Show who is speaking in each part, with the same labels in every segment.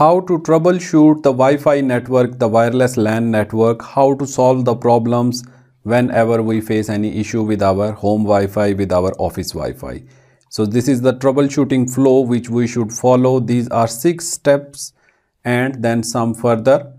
Speaker 1: how to troubleshoot the Wi-Fi network, the wireless LAN network, how to solve the problems whenever we face any issue with our home Wi-Fi, with our office Wi-Fi. So this is the troubleshooting flow which we should follow. These are six steps and then some further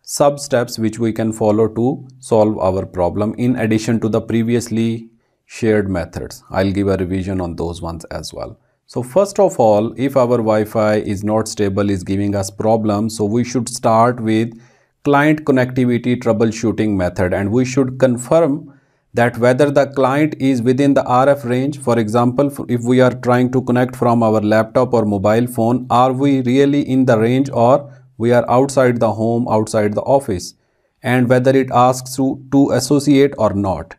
Speaker 1: sub steps which we can follow to solve our problem in addition to the previously shared methods. I'll give a revision on those ones as well. So first of all, if our Wi-Fi is not stable, is giving us problems, so we should start with client connectivity troubleshooting method. And we should confirm that whether the client is within the RF range. For example, if we are trying to connect from our laptop or mobile phone, are we really in the range or we are outside the home, outside the office? And whether it asks to, to associate or not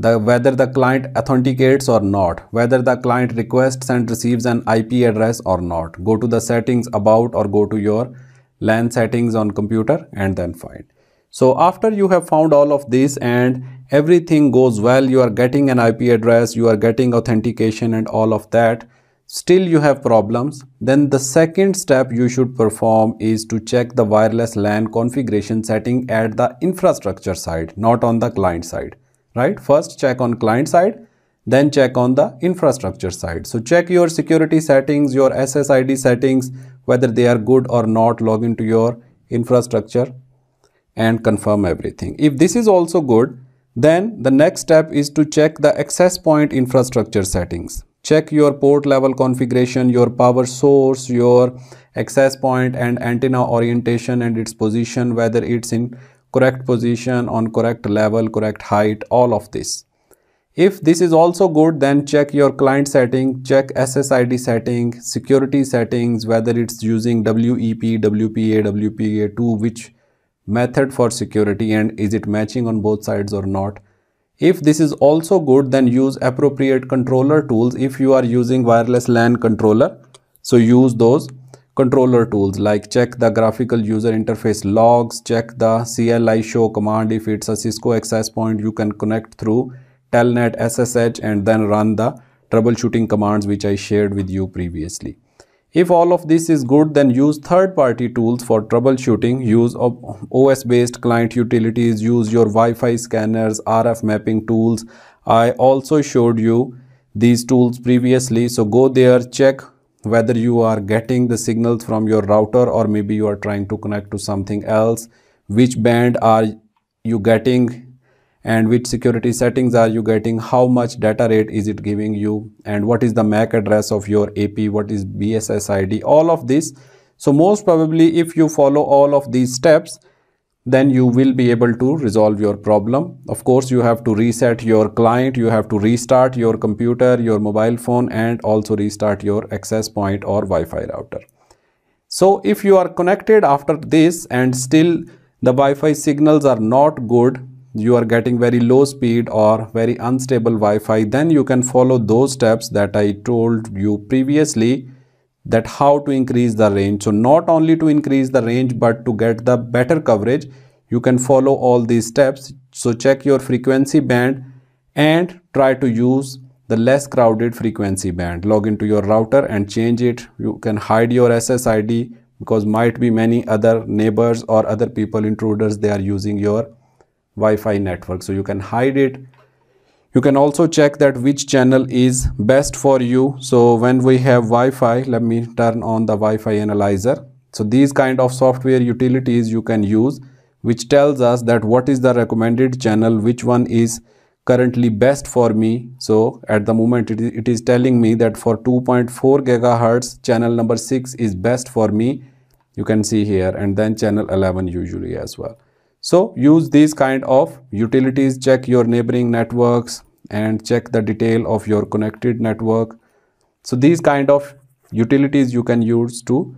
Speaker 1: the whether the client authenticates or not, whether the client requests and receives an IP address or not. Go to the settings about or go to your LAN settings on computer and then find. So after you have found all of this and everything goes well, you are getting an IP address, you are getting authentication and all of that, still you have problems, then the second step you should perform is to check the wireless LAN configuration setting at the infrastructure side, not on the client side right? First check on client side, then check on the infrastructure side. So check your security settings, your SSID settings, whether they are good or not, log into your infrastructure and confirm everything. If this is also good, then the next step is to check the access point infrastructure settings. Check your port level configuration, your power source, your access point and antenna orientation and its position, whether it's in correct position on correct level correct height all of this. If this is also good then check your client setting check ssid setting security settings whether it's using wep wpa wpa2 which method for security and is it matching on both sides or not. If this is also good then use appropriate controller tools. If you are using wireless lan controller so use those controller tools like check the graphical user interface logs, check the CLI show command. If it's a Cisco access point, you can connect through telnet SSH and then run the troubleshooting commands which I shared with you previously. If all of this is good, then use third-party tools for troubleshooting. Use OS-based client utilities, use your Wi-Fi scanners, RF mapping tools. I also showed you these tools previously. So go there, check whether you are getting the signals from your router or maybe you are trying to connect to something else which band are you getting and which security settings are you getting how much data rate is it giving you and what is the MAC address of your AP what is BSS ID all of this. So most probably if you follow all of these steps then you will be able to resolve your problem. Of course, you have to reset your client, you have to restart your computer, your mobile phone and also restart your access point or Wi-Fi router. So if you are connected after this and still the Wi-Fi signals are not good, you are getting very low speed or very unstable Wi-Fi, then you can follow those steps that I told you previously that how to increase the range. So not only to increase the range but to get the better coverage you can follow all these steps. So check your frequency band and try to use the less crowded frequency band. Log into your router and change it. You can hide your SSID because might be many other neighbors or other people intruders they are using your Wi-Fi network. So you can hide it you can also check that which channel is best for you. So when we have Wi-Fi let me turn on the Wi-Fi analyzer. So these kind of software utilities you can use which tells us that what is the recommended channel which one is currently best for me. So at the moment it is, telling me that for 2.4 gigahertz channel number 6 is best for me. You can see here and then channel 11 usually as well. So use these kind of utilities, check your neighboring networks and check the detail of your connected network. So these kind of utilities you can use to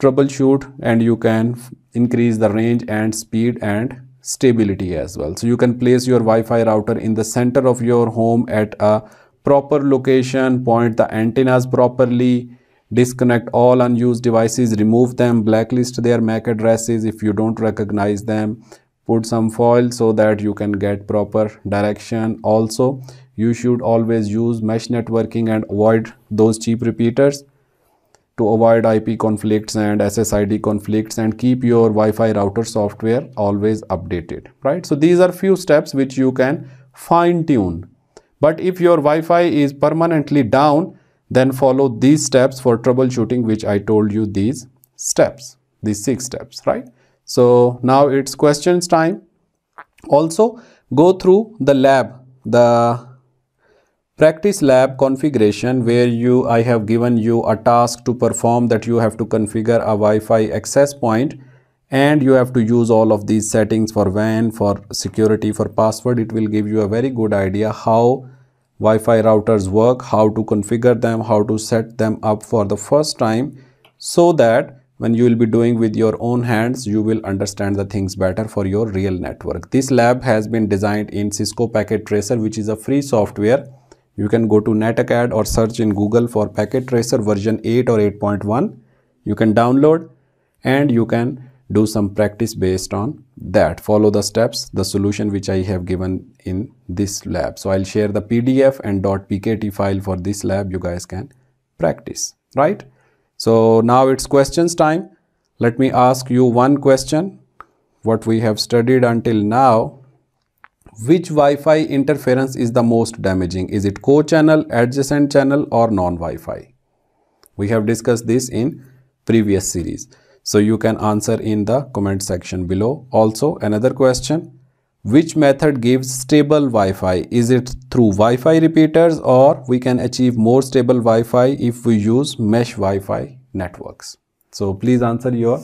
Speaker 1: troubleshoot and you can increase the range and speed and stability as well. So you can place your Wi-Fi router in the center of your home at a proper location, point the antennas properly, disconnect all unused devices remove them blacklist their mac addresses if you don't recognize them put some foil so that you can get proper direction also you should always use mesh networking and avoid those cheap repeaters to avoid IP conflicts and SSID conflicts and keep your Wi-Fi router software always updated, right? So these are few steps which you can fine tune. But if your Wi-Fi is permanently down, then follow these steps for troubleshooting which I told you these steps, these six steps, right? So now it's questions time. Also go through the lab, the practice lab configuration where you I have given you a task to perform that you have to configure a Wi-Fi access point and you have to use all of these settings for WAN, for security, for password. It will give you a very good idea how Wi-Fi routers work, how to configure them, how to set them up for the first time so that when you will be doing with your own hands, you will understand the things better for your real network. This lab has been designed in Cisco Packet Tracer, which is a free software. You can go to netacad or search in google for packet tracer version 8 or 8.1 you can download and you can do some practice based on that. Follow the steps the solution which i have given in this lab. So i'll share the pdf and .pkt file for this lab. You guys can practice right so now it's questions time let me ask you one question what we have studied until now which Wi-Fi interference is the most damaging? Is it co-channel, adjacent channel or non-Wi-Fi? We have discussed this in previous series. So you can answer in the comment section below. Also another question. Which method gives stable Wi-Fi? Is it through Wi-Fi repeaters or we can achieve more stable Wi-Fi if we use mesh Wi-Fi networks? So please answer your,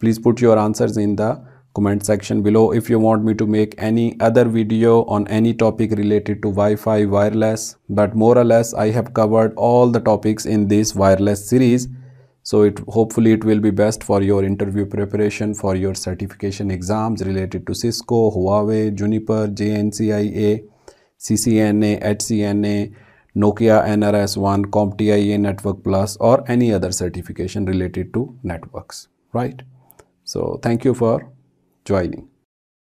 Speaker 1: please put your answers in the comment section below if you want me to make any other video on any topic related to Wi-Fi wireless but more or less I have covered all the topics in this wireless series so it hopefully it will be best for your interview preparation for your certification exams related to Cisco, Huawei, Juniper, JNCIA, CCNA, HCNA, Nokia NRS1, CompTIA Network Plus or any other certification related to networks, right? So thank you for joining.